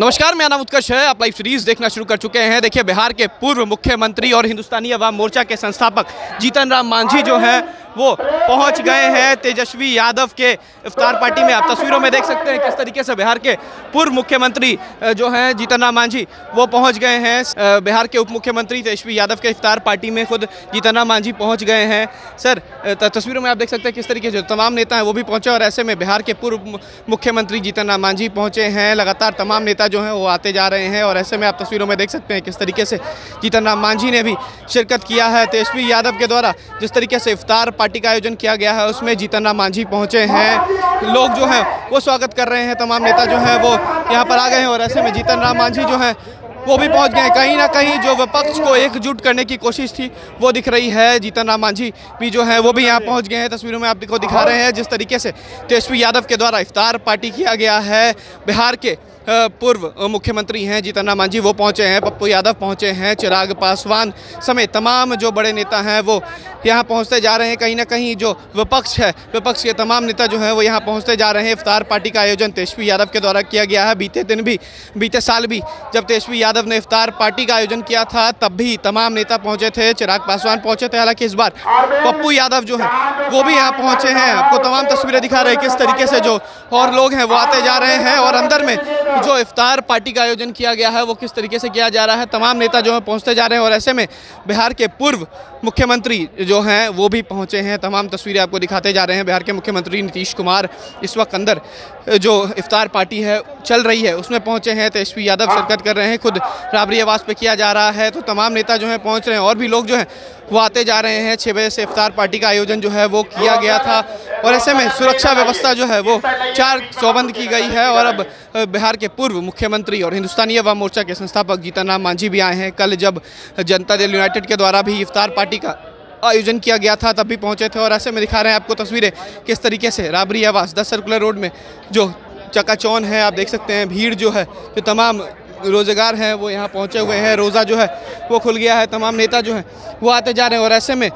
नमस्कार, मेरा नाम उत्कर्ष है। आप लाइव सीरीज़ देखना शुरू कर चुके हैं। देखिए, बिहार के पूर्व मुख्यमंत्री और हिंदुस्तानी अवाम मोर्चा के संस्थापक जीतन राम मांझी जो हैं वो पहुँच गए हैं तेजस्वी यादव के इफ्तार पार्टी में। आप तस्वीरों में देख सकते हैं किस तरीके से बिहार के पूर्व मुख्यमंत्री जो हैं जीतन राम मांझी, वो पहुँच गए हैं। बिहार के उप मुख्यमंत्री तेजस्वी यादव के इफ्तार पार्टी में खुद जीतन राम मांझी पहुँच गए हैं। सर तस्वीरों में आप देख सकते हैं किस तरीके से तमाम नेता हैं, वो भी पहुँचे और ऐसे में बिहार के पूर्व मुख्यमंत्री जीतन राम मांझी पहुँचे हैं। लगातार तमाम नेता जो हैं वो आते जा रहे हैं और ऐसे में आप तस्वीरों में देख सकते हैं किस तरीके से जीतन राम मांझी ने भी शिरकत किया है। तेजस्वी यादव के द्वारा जिस तरीके से इफ्तार पार्टी का आयोजन किया गया है, उसमें जीतन राम मांझी पहुँचे हैं। लोग जो हैं, वो स्वागत कर रहे हैं, तमाम नेता जो हैं, वो यहाँ पर आ गए हैं और ऐसे में जीतन राम मांझी जो हैं, वो भी पहुँच गए कहीं ना कहीं जो विपक्ष को एकजुट करने की कोशिश थी, वो दिख रही है। जीतन राम मांझी भी जो है, वो भी यहाँ पहुँच गए हैं। तस्वीरों में आपको दिखा रहे हैं, जिस तरीके से तेजस्वी यादव के द्वारा इफ्तार पार्टी किया गया है। बिहार के पूर्व मुख्यमंत्री हैं जीतन राम मांझी, वो पहुँचे हैं, पप्पू यादव पहुँचे हैं, चिराग पासवान समेत तमाम जो बड़े नेता हैं, वो यहाँ पहुँचते जा रहे हैं। कहीं ना कहीं जो विपक्ष है, विपक्ष के तमाम नेता जो हैं, वो यहाँ पहुँचते जा रहे हैं। इफ्तार पार्टी का आयोजन तेजस्वी यादव के द्वारा किया गया है। बीते दिन भी, बीते साल भी जब तेजस्वी यादव ने इफ्तार पार्टी का आयोजन किया था, तब भी तमाम नेता पहुँचे थे, चिराग पासवान पहुँचे थे। हालाँकि इस बार पप्पू यादव जो हैं, वो भी यहाँ पहुँचे हैं। आपको तमाम तस्वीरें दिखा रहे हैं, किस तरीके से जो और लोग हैं, वो आते जा रहे हैं और अंदर में जो इफ्तार पार्टी का आयोजन किया गया है, वो किस तरीके से किया जा रहा है, तमाम नेता जो है पहुँचते जा रहे हैं और ऐसे में बिहार के पूर्व मुख्यमंत्री जो हैं, वो भी पहुँचे हैं। तमाम तस्वीरें आपको दिखाते जा रहे हैं। बिहार के मुख्यमंत्री नीतीश कुमार इस वक्त अंदर, जो इफ्तार पार्टी है, चल रही है, उसमें पहुँचे हैं। तेजस्वी यादव शिरकत कर रहे हैं, खुद राबरी आवास पर किया जा रहा है। तो तमाम नेता जो हैं, पहुँच रहे हैं और भी लोग जो हैं, वो आते जा रहे हैं। छः बजे से इफ्तार पार्टी का आयोजन जो है, वो किया गया था। और ऐसे में सुरक्षा व्यवस्था जो है वो चार चौबंद की गई है और अब बिहार के पूर्व मुख्यमंत्री और हिंदुस्तानी अवाम मोर्चा के संस्थापक जीतन राम मांझी भी आए हैं। कल जब जनता दल यूनाइटेड के द्वारा भी इफ्तार पार्टी का आयोजन किया गया था, तब भी पहुँचे थे और ऐसे में दिखा रहे हैं आपको तस्वीरें किस तरीके से राबरी आवास, दस सर्कुलर रोड में जो चकाचौन है, आप देख सकते हैं, भीड़ जो है, जो तमाम रोज़गार हैं, वो यहाँ पहुँचे हुए हैं, रोज़ा जो है, वो खुल गया है, तमाम नेता जो हैं, वो आते जा रहे हैं और ऐसे में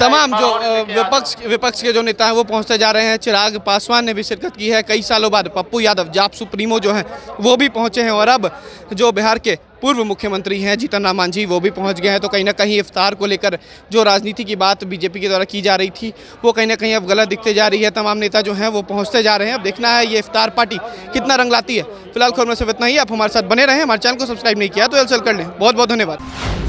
तमाम जो विपक्ष विपक्ष के जो नेता हैं, वो पहुँचते जा रहे हैं। चिराग पासवान ने भी शिरकत की है, कई सालों बाद, पप्पू यादव, जाप सुप्रीमो जो हैं, वो भी पहुँचे हैं और अब जो बिहार के पूर्व मुख्यमंत्री हैं, जीतन राम मांझी, वो भी पहुँच गए हैं। तो कहीं ना कहीं इफ्तार को लेकर जो राजनीति की बात बीजेपी के द्वारा की जा रही थी, वो कहीं ना कहीं अब गलत दिखते जा रही है। तमाम नेता जो हैं, वो पहुँचते जा रहे हैं। अब देखना है, ये इफ्तार पार्टी कितना रंग लाती है। फ़िलहाल खबर में सिर्फ़ इतना ही, आप हमारे साथ बने रहें। हमारे चैनल को सब्सक्राइब नहीं किया तो एल कर लें। बहुत बहुत धन्यवाद।